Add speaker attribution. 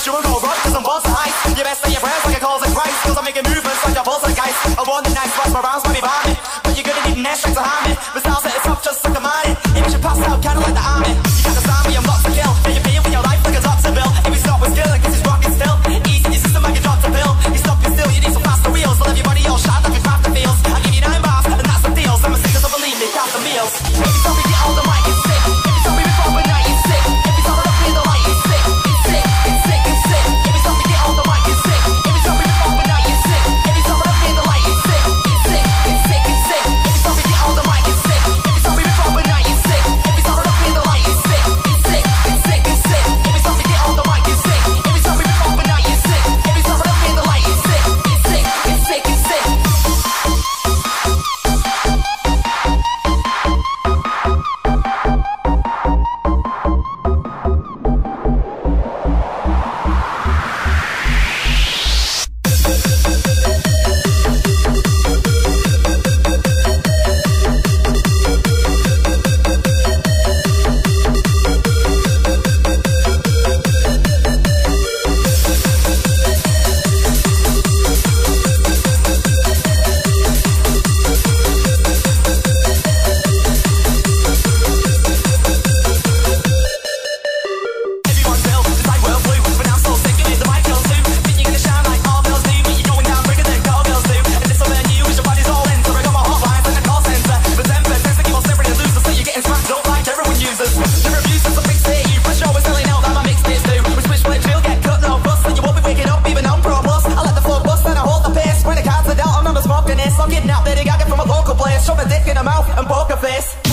Speaker 1: You sure go right, cause I'm balls of ice. You best say your prayers like a calls in Christ. Cause I'm making movements like a poltergeist. I want the nice, watch my rounds, baby, bye. I'm getting out that got it from a local place. Shove a dick in her mouth and poker face.